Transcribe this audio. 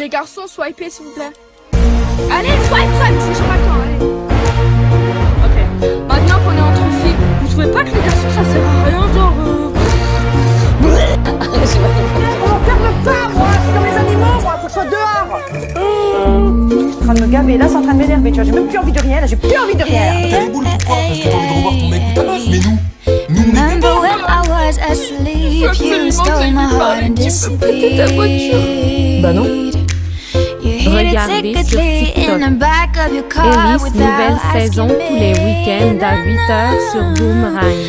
Les garçons, swipez s'il vous plaît. Allez, swipe, swipe, j'ai pas le temps, allez. Ok. Maintenant qu'on est entre filles, vous trouvez pas que les garçons ça sert à rien, genre. euh, On ferme pas, moi, c'est comme les animaux, moi, faut que je sois dehors. Je suis en train de me gaver, là, c'est en train de m'énerver, tu vois, j'ai même plus envie de rien, là, j'ai plus envie de rien. T'as les boules pourquoi Parce que t'as envie de revoir ton mec ou ta meuf, mais nous, nous on est Remember when I was asleep, you stole my heart and disappeared. Bah non. Regardez sur TikTok. without nouvelle saison tous les week-ends à 8h sur Boomerang.